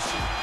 position.